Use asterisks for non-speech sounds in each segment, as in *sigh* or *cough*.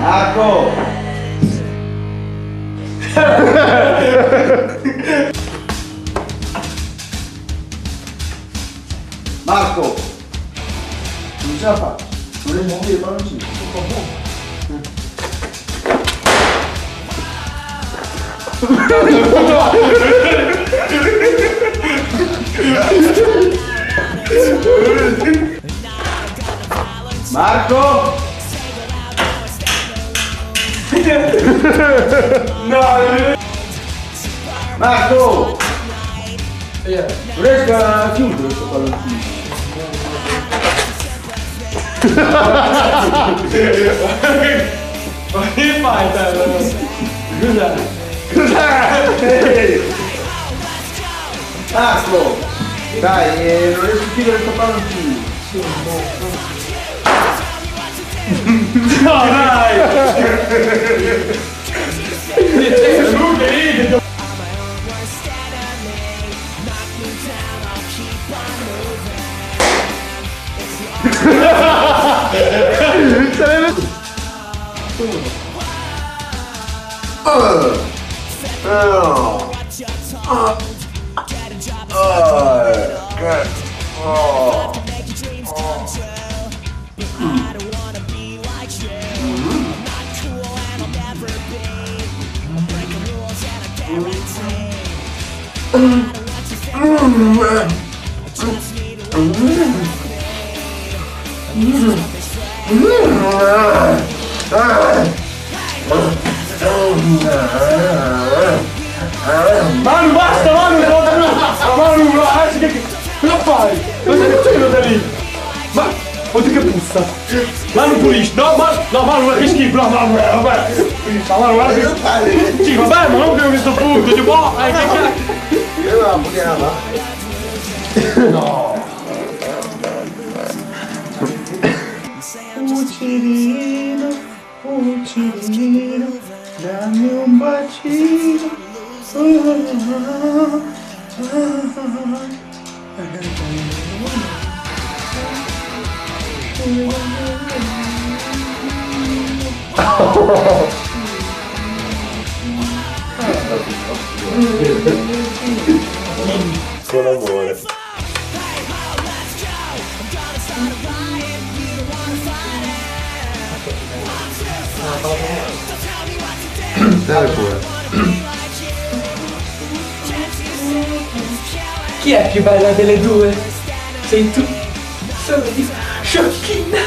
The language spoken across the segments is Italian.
Marco! Marco! Non ce la faccio. Non le muovi le palloncine. Marco! No! Marco! Non riesco a chiudere questo palloncino. *laughs* Ma che fai te? Scusa. Marco! Dai, eh, non riesco a chiudere questo palloncino. No dai! Luca, ridi! Manu, basta, Manu, Manu, Manu, Manu, che cosa fai? Cosa stai facendo da lì? Ma, oddio che puzza! Manu pulisci, no, Manu, no, Manu, guarda che schifo, no, Manu, eh, vabbè, pulisci, Manu, guarda che... Sì, vabbè, ma non che a questo punto, tipo, oh, eh, che cazzo... Io la puliamo. No! Uccirino, uccirino, dammi un bacino. Con amore. Dai pure. Chi è più bella delle due? Sei tu? Sono di sciocchina!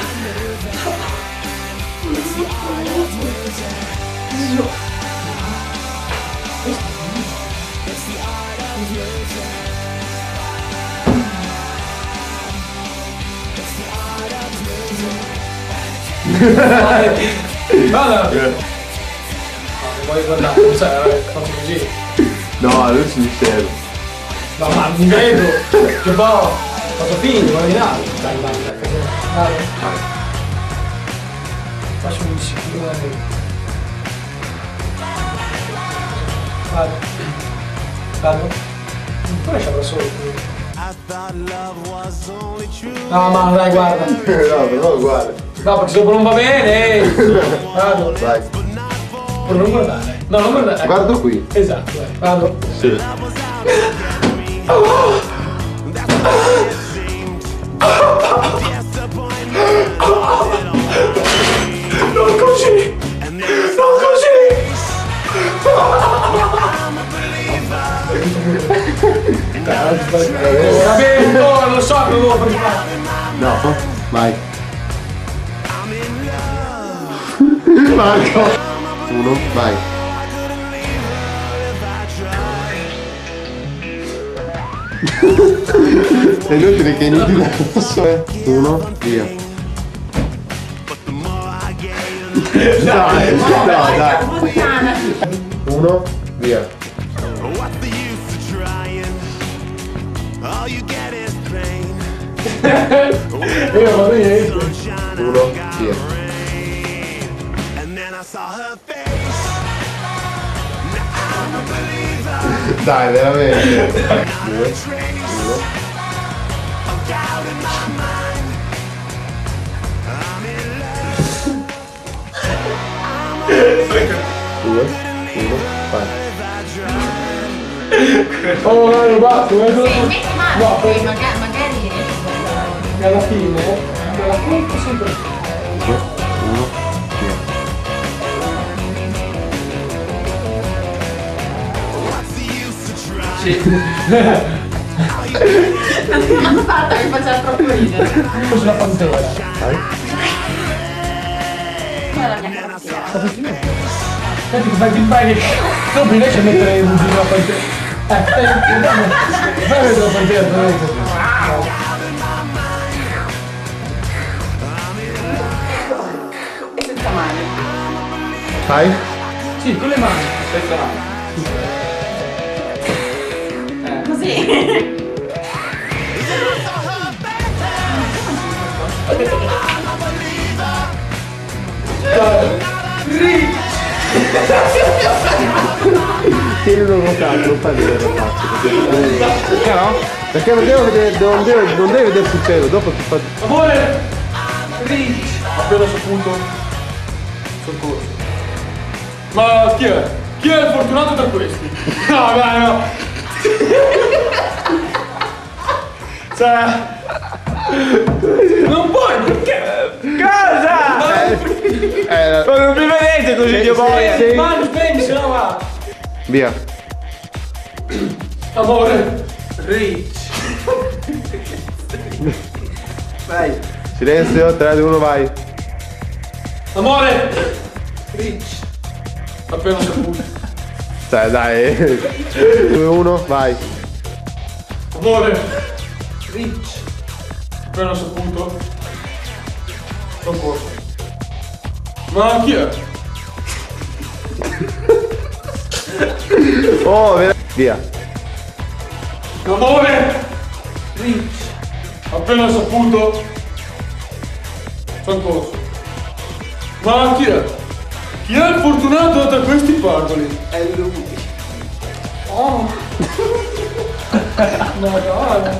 Guarda! No, non voglio guardare, non sai, faccio così. No, lui ci serve. No, ma non vedo! Che boh! Fatto finito, guarda di là! Dai, dai, dai, dai. Faccio un sicuro da lì. Vado. Vado. Poi ci avrò solo qui. No, ma dai, guarda. *laughs* no, però guarda. No, perché dopo non va bene. *laughs* Vado. Vai. Pure non guardare. No, non guardare. Guardo qui. Esatto, dai. Vado. Sì. Non *laughs* Va bene, no, lo so che fare. No, vai. *laughs* Marco. Uno, vai. *laughs* È inutile che inutile adesso è. Uno, via. Dai, no, dai. Uno, via. Io vado niente. Uno, via. Dai, veramente. *laughs* Due, uno. Due, uno, vai. Oh, Manu, basta, metti male, No, magari, che alla fine, alla fine sempre... Due, uno, via. non fatta mi faceva troppo ridere. Sulla pantera. Vai. Quella è la mia caratteristica. Senti che fai il fai che... Dopo invece mettere il buco sulla pantera. Eh, stai... Vai a vedere la pantera, vai a vedere. Vai. Sì, con le mani. Così. Tienilo lontano, non fai vedere la faccia. Perché no? Perché non devo vedere, non deve, non deve vedere sul pelo, dopo ti fa... Amore! Rich! Appena saputo. Soccorso. Ma chi è? Chi è il fortunato tra questi? *laughs* No, dai, no! *laughs* cioè... Non puoi, perché? Cosa? Eh, Ma non mi vedete così di boia? sì. Manu, spegni, se no va! Via. Amore! Rich. Vai. Silenzio, 3, 2, 1, vai. Amore! Rich! Appena saputo. Cioè, dai. 2, 1, vai. Amore! Rich! Appena saputo. Soccorso. Ma chi è? Oh, ver- via. Amore! Rich! Appena saputo. Soccorso. Ma chi è? Chi è il fortunato tra questi pargoli? È lui. Oh! *laughs* Madonna!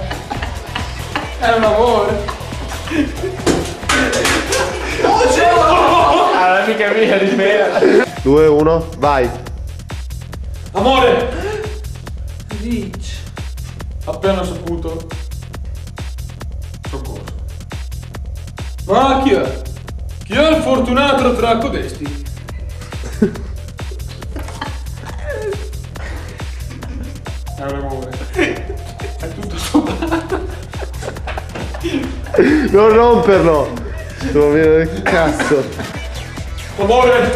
È un amore! Allora mica mia di meno. 2, 1, vai. Amore! Rich! Appena saputo. Soccorso. Ma chi è? Chi è il fortunato tra codesti? È un amore. È tutto sopra. *laughs* Non romperlo. Devo vedere il cazzo. Amore!